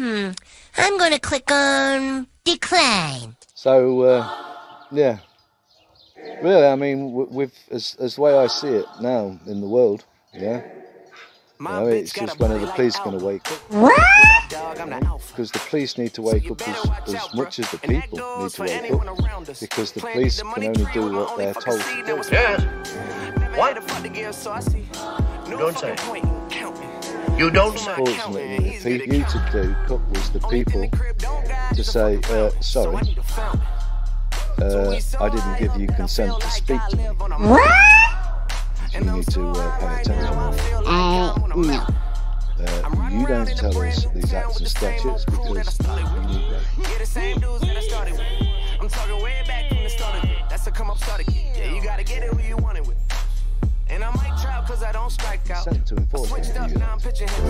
Hmm. I'm going to click on decline. So, uh, yeah. Really, I mean, with as, as the way I see it now in the world, yeah. You know, it's just when are the police going to wake up? Because the police need to wake up as, as much as the people need to wake up. Because the police can only do what they're told to do. Yes. What? You don't say. You don't say. Fortunately, the pe- you to do, Cook, was the people to say, uh, sorry, uh, I didn't give you consent to speak to me. You need to uh, pay attention. Uh, no. Uh, you don't tell us these acts and statutes because you need that. I'm talking way back from the start of it. That's a come up started. Yeah, you gotta get it who you want it with. And I might try cause I don't strike out. Consent to enforce it. Switched up, now I'm pitching hits.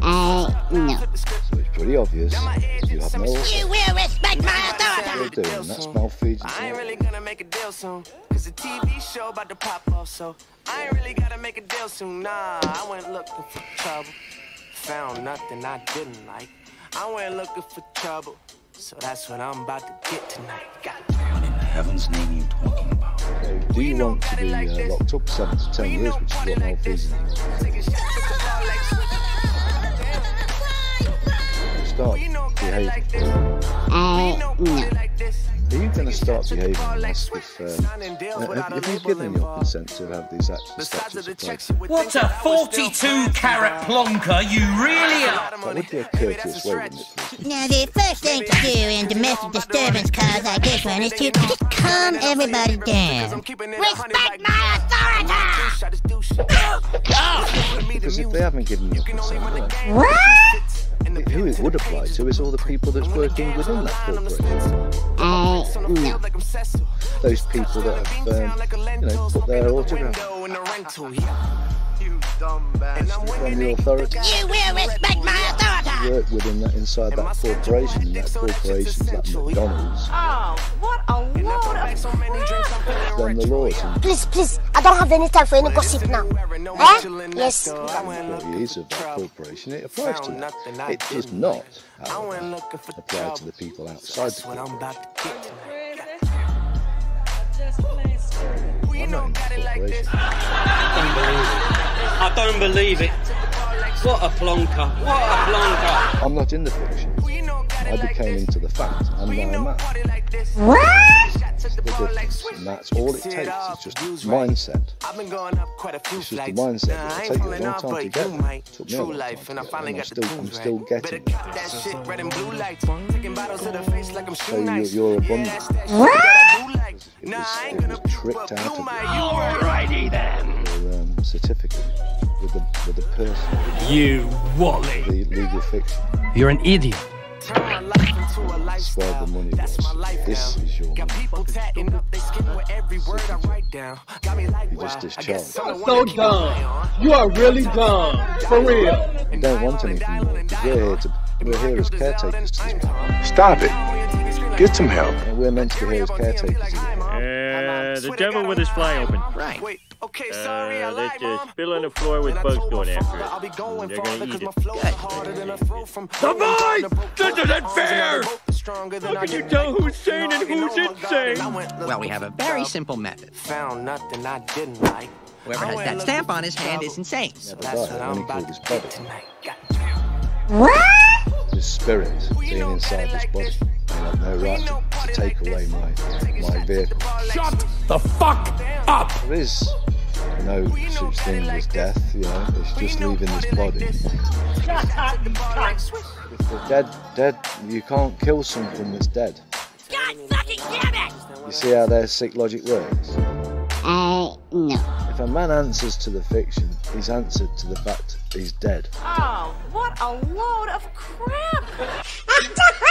Uh, no. So it's pretty obvious you have no You will respect my authority. you're doing, and that's malfeasance. I ain't really gonna make a deal soon. Cause the TV show about to pop off, so I ain't really gotta make a deal soon. Nah, I went looking for trouble. Found nothing I didn't like. I went looking for trouble. So that's what I'm about to get tonight. Got What in heaven's name are you talking about? So do you want to be uh, locked up seven to ten years, which is what malfeasance is? You start behaving unless with, um, uh, have you given your consent to have these acts and The size of statutes the in place? checks you would What a that I was still 42 playing carat plonker you really are! That would be a courteous way, wouldn't it. Now, the first thing to do in domestic disturbance cause like this one is to just calm everybody down. Respect my authority! Because if they haven't given you consent, well, What? who it would apply to is all the people that's working within that corporation. No. Those people that have, um, you know, put their autograph You dumb bastard. from the authority. You will respect my authority! Work within that, inside that corporation, and that corporation's like McDonald's, Oh, what a load of then the laws Please, please, I don't have any time for any gossip now. Eh? Yes. employees of that corporation, it applies to them. It does not, however, apply to the people outside the What corporation. I'm not in the corporation. I don't believe it. What a plonker. What a plonker. I'm not in the fiction. I became into the fact, and now I'm out. That's The difference, and that's all it takes. It's just mindset. I've been going up quite a few It's just the flights. mindset. Nah, I It'll ain't take you a long time to but get you there. might. Took me a long time and to get there. I'm still, I'm still getting keep there. that shit red and blue lights. Taking bottles to the face like I'm So you're, nice. you're a Yeah, bundle. that's that shit that I. It Nah, was, I ain't gonna was tricked out of might. you. You right. Alrighty then. Your um, certificate with the with the person, You wally. the legal fiction. You're an idiot. Turn my life into a That's where lifestyle. the money That's was. my life This now. is your Got people tatting up their skin with every word I write down. Got me like, You wow. just I discharged. guess I'm the one So to keep an eye dumb. You are really dumb. For real. You don't want anything more. 'cause We're here to we're here as caretakers to this man. Stop it. Get some help. And we're meant to be here as caretakers. Uh, the devil with his fly open. Right. Wait, okay, sorry, I Uh, lied, there's a Mom. spill the floor with bugs going after father I'll be it. going They're gonna 'cause eat my it. flow is harder than a throw from The boys! This isn't fair! How can you tell who's sane and who's insane? Well, we have a very simple method. Found nothing I didn't like. Whoever has that stamp on his hand is insane. So that's died what when I'm he about killed his to brother. get tonight. Got This spirit being inside this body. I have no right to, to take away my my vehicle. Shut the fuck up! There is no such thing as death, you know, it's just leaving this body. If the dead dead you can't kill something that's dead. God fucking damn it! You see how their sick logic works? Uh, no. If a man answers to the fiction, he's answered to the fact he's dead. Oh, what a load of crap.